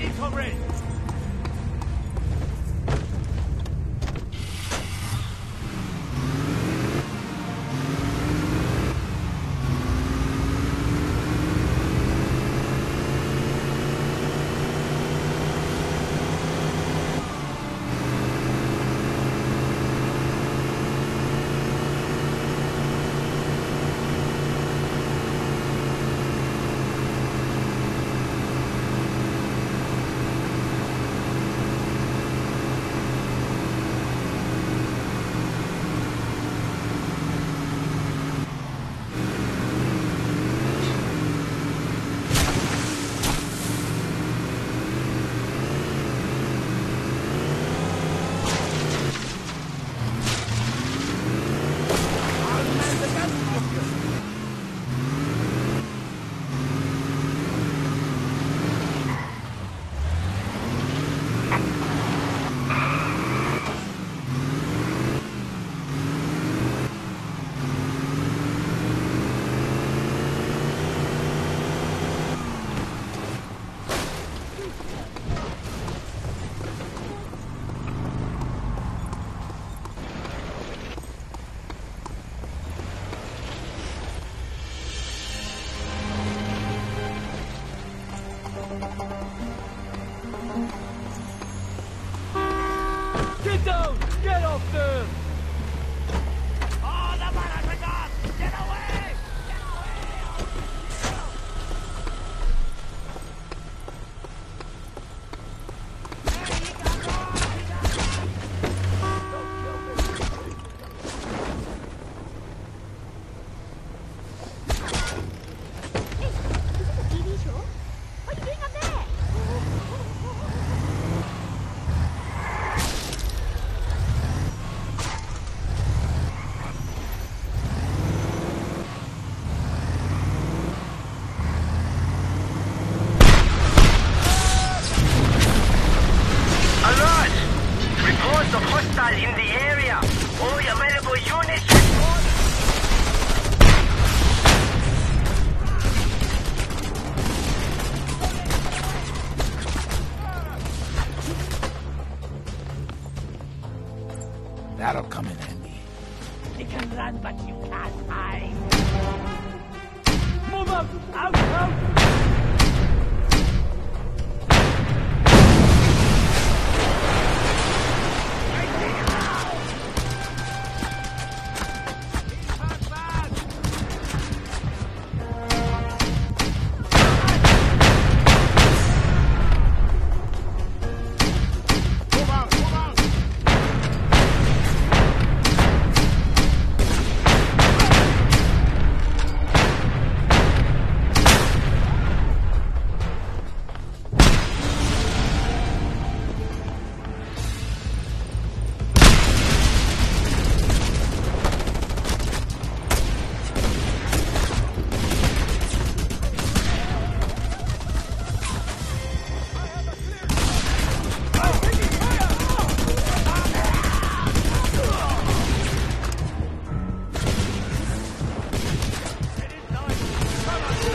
Get in,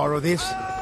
borrow this?